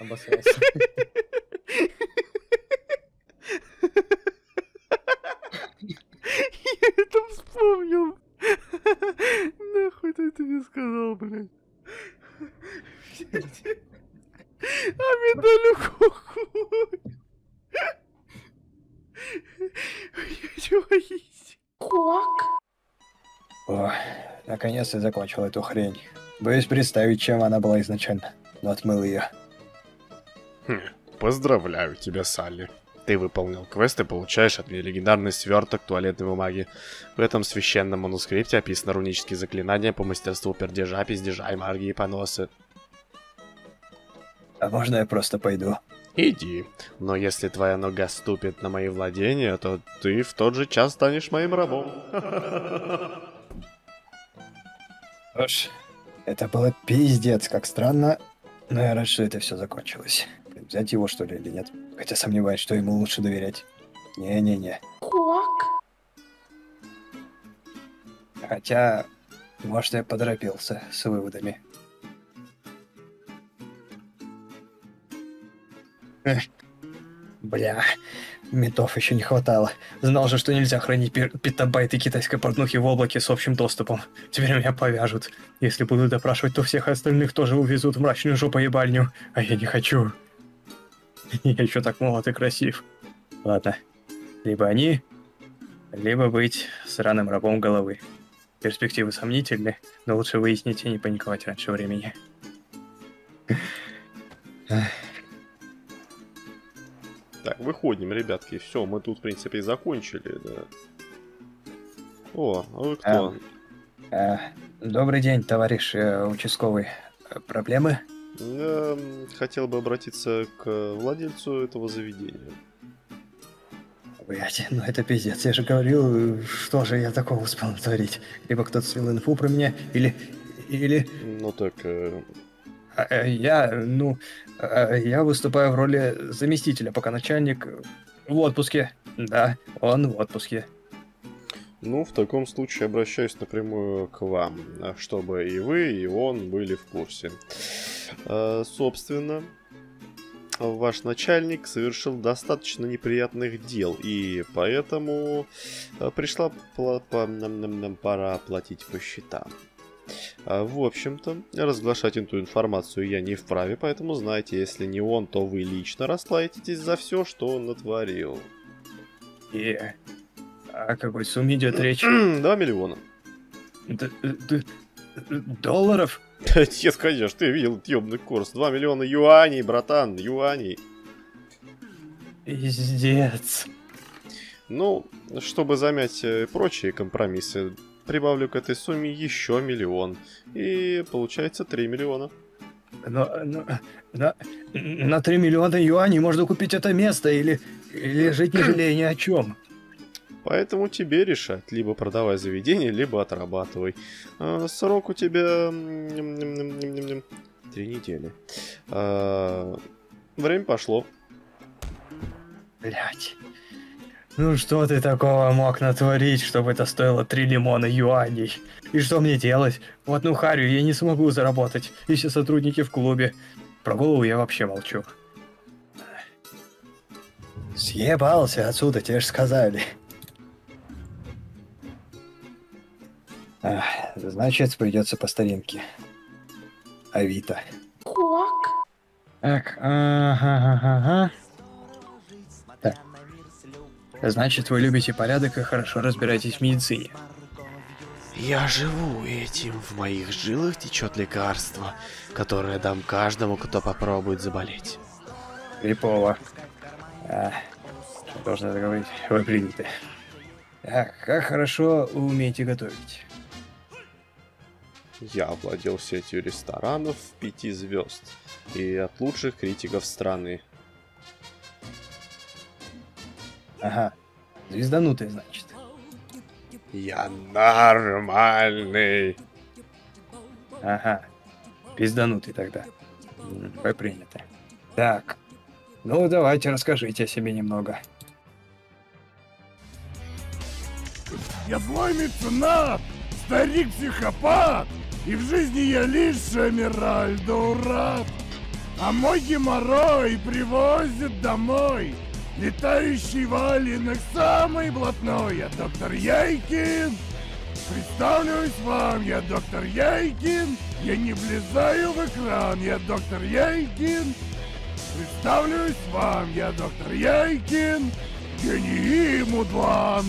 Обосрался. Я это вспомнил. Нахуй ты это мне сказал, блядь. А медалю хуй. Чувакись. О, наконец-то закончил эту хрень. Боюсь представить, чем она была изначально, но отмыл ее. Хм, Поздравляю тебя, Салли. Ты выполнил квест и получаешь от меня легендарный сверток туалетной бумаги. В этом священном манускрипте описаны рунические заклинания по мастерству пердежа, пиздежа и магии поноса. А можно я просто пойду? Иди. Но если твоя нога ступит на мои владения, то ты в тот же час станешь моим рабом. Что это было пиздец, как странно, но я рад, что это все закончилось. Взять его, что ли, или нет? Хотя сомневаюсь, что ему лучше доверять. Не-не-не. Хотя, может, я поторопился с выводами. Бля, метов еще не хватало. Знал же, что нельзя хранить петабайты китайской порнухи в облаке с общим доступом. Теперь меня повяжут. Если буду допрашивать, то всех остальных тоже увезут в мрачную жопоебальню. А я не хочу. Я еще так молод и красив. Ладно. Либо они, либо быть сраным рабом головы. Перспективы сомнительны, но лучше выяснить и не паниковать раньше времени. Так, выходим, ребятки. Все, мы тут, в принципе, и закончили, да. О, а вы кто? Э, добрый день, товарищ э, участковый. Проблемы? Я м, хотел бы обратиться к владельцу этого заведения. Блять, ну это пиздец. Я же говорил, что же я такого успел натворить. Либо кто-то слил инфу про меня, или... Или... Ну так, а, э, Я, ну... э, Я выступаю в роли заместителя, пока начальник в отпуске. Да, он в отпуске. ну, в таком случае обращаюсь напрямую к вам, а, чтобы и вы, и он были в курсе. А, собственно, ваш начальник совершил достаточно неприятных дел, и поэтому а, пришла пора платить по счетам. А, В общем-то, разглашать эту информацию я не вправе, поэтому знайте, если не он, то вы лично расплатитесь за все, что он натворил. И... О какой сумме идет речь? 2 миллиона. Д- д- Долларов? Нет, конечно, ты видел ёбаный курс. 2 миллиона юаней, братан, юаней. Пиздец. Ну, чтобы замять э, прочие компромиссы, прибавлю к этой сумме еще миллион. И получается 3 миллиона. Но, но- на, на 3 миллиона юаней можно купить это место или, или жить не жалея ни о чем. Поэтому тебе решать, либо продавай заведение, либо отрабатывай. А, срок у тебя... Три недели. А, время пошло. Блять. Ну что ты такого мог натворить, чтобы это стоило 3 лимона юаней? И что мне делать? В одну харю я не смогу заработать, и все сотрудники в клубе. Про голову я вообще молчу. Съебался отсюда, тебе же сказали. Ах, значит, придется по старинке. Авито. Так, ага, ага. Так. Значит, вы любите порядок и хорошо разбираетесь в медицине. Я живу этим, в моих жилах течет лекарство, которое дам каждому, кто попробует заболеть. Крипово. А, что должен это говорить? Вы приняты. Так, как хорошо вы умеете готовить. Я овладел сетью ресторанов пяти звезд и от лучших критиков страны. Ага. Звезданутый, значит. Я нормальный. Ага. Пизданутый тогда. Вы приняты. Так. Ну, давайте расскажите о себе немного. Я злой меценат, старик-психопат, и в жизни я лишь Эмеральдо Урат. А мой геморрой привозит домой Летающий валенок самый блатной. Я доктор Яйкин. Представлюсь вам, я доктор Яйкин. Я не влезаю в экран, я доктор Яйкин. Представлюсь вам, я доктор Яйкин. Гений Мудлан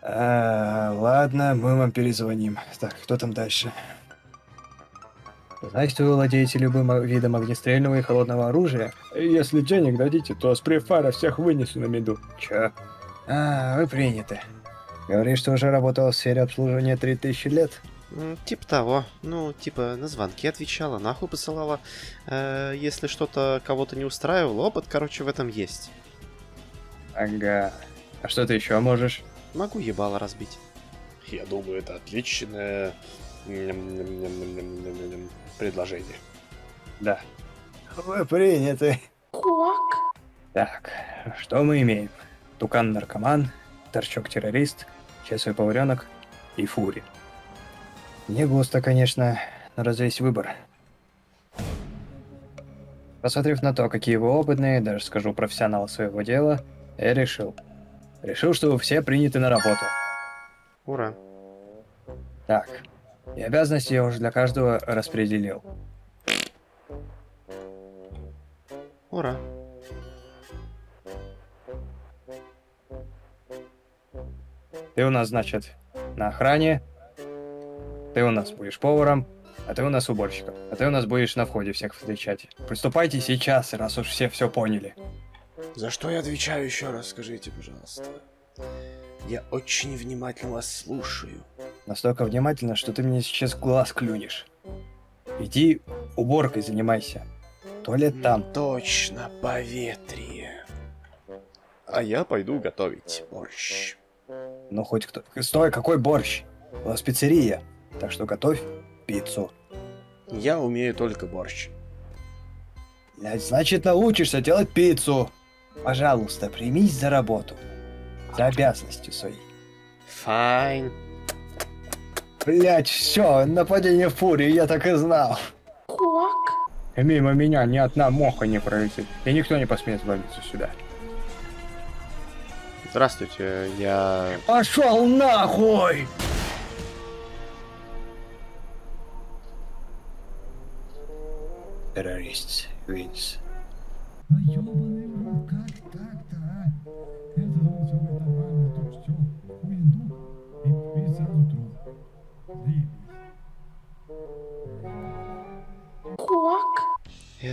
А, ладно, мы вам перезвоним. Так, кто там дальше? Знаете, вы владеете любым видом огнестрельного и холодного оружия? Если денег дадите, то с префара всех вынесу на меду. Чё? А, вы приняты. Говоришь, что уже работал в сфере обслуживания 3000 лет? Типа того. Ну, типа, на звонки отвечала, нахуй посылала. Э, если что-то кого-то не устраивало, опыт, короче, в этом есть. Ага. А что ты еще можешь? Могу ебало разбить. Я думаю, это отличное м-м-м-м-м-м-м предложение. Да. Вы приняты. Так, что мы имеем? Тукан-наркоман, торчок-террорист, честный поваренок и фури. Не густо, конечно, но разве есть выбор? Посмотрев на то, какие вы опытные, даже скажу профессионалы своего дела, я решил. Решил, что вы все приняты на работу. Ура. Так, и обязанности я уже для каждого распределил. Ура. Ты у нас, значит, на охране, ты у нас будешь поваром, а ты у нас уборщиком, а ты у нас будешь на входе всех встречать. Приступайте сейчас, раз уж все все поняли. За что я отвечаю еще раз, скажите, пожалуйста. Я очень внимательно вас слушаю. Настолько внимательно, что ты мне сейчас в глаз клюнешь. Иди уборкой занимайся. Туалет там. Точно, поветрие. А я пойду готовить борщ. Ну хоть кто... Стой, какой борщ? У нас пиццерия. Так что готовь пиццу. Я умею только борщ. Значит, научишься делать пиццу. Пожалуйста, примись за работу. За обязанности свои. Файн. Блять, все, нападение фурии, я так и знал. И мимо меня ни одна моха не пролетит, и никто не посмеет вломиться сюда. Здравствуйте, я... Пошел нахуй! Террорист, Винс. Да ёбаный как так-то, а? Это нормально, тут всё,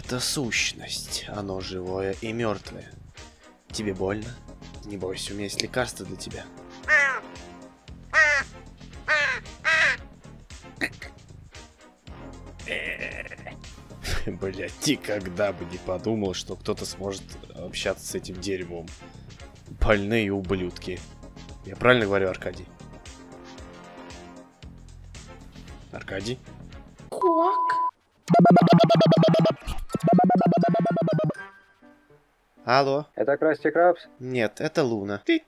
Это сущность. Оно живое и мертвое. Тебе больно? Не бойся, у меня есть лекарство для тебя. Блять, никогда бы не подумал, что кто-то сможет общаться с этим дерьмом. Больные ублюдки. Я правильно говорю, Аркадий? Аркадий? Алло? Это Красти Крабс? Нет, это Луна. Ты?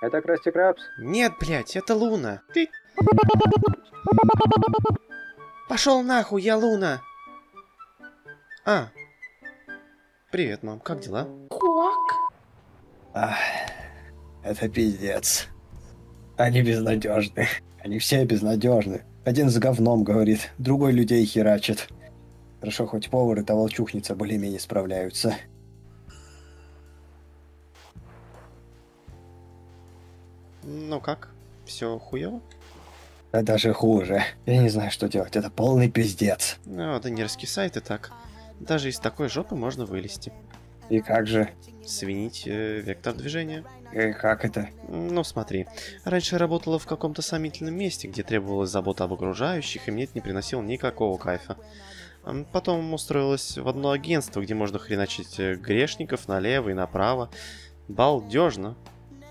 Это Красти Крабс? Нет, блядь, это Луна. Ты? Пошел нахуй, я Луна. А. Привет, мам, как дела? Ах, это пиздец. Они безнадежны. Они все безнадежны. Один с говном говорит, другой людей херачит. Хорошо, хоть повар и та волчухница более-менее справляются. Ну как? Все хуево? Да даже хуже. Я не знаю, что делать. Это полный пиздец. Ну, да не раскисай ты так. Даже из такой жопы можно вылезти. И как же? Свинить э, вектор движения. И как это? Ну, смотри. Раньше я работала в каком-то сомнительном месте, где требовалась забота об окружающих, и мне это не приносило никакого кайфа. Потом устроилась в одно агентство, где можно хреначить э, грешников налево и направо. Балдежно.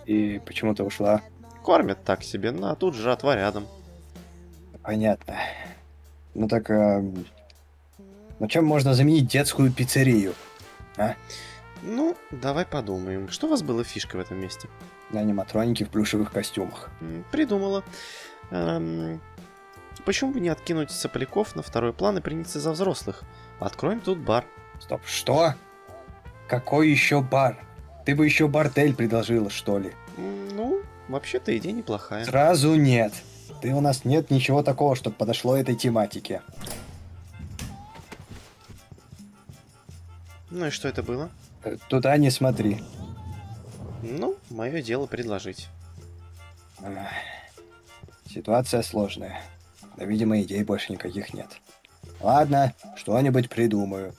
И почему ты ушла? Кормят так себе, ну а тут жратва рядом. Понятно. Ну так, а... ну чем можно заменить детскую пиццерию? Ну, давай подумаем. Что у вас было фишкой в этом месте? Аниматроники в плюшевых костюмах. Придумала. Эм, почему бы не откинуть сопляков на второй план и приняться за взрослых? Откроем тут бар. Стоп, что? Какой еще бар? Ты бы еще бордель предложила, что ли? Ну, вообще-то идея неплохая. Сразу нет. Ты у нас нет ничего такого, чтобы подошло этой тематике. Ну и что это было? Э, Туда не смотри. Ну, мое дело предложить. Ситуация сложная. Но, видимо, идей больше никаких нет. Ладно, что-нибудь придумаю.